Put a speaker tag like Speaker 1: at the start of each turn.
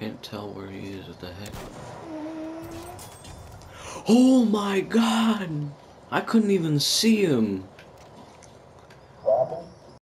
Speaker 1: Can't tell where he is. What the heck? Oh my god! I couldn't even see him.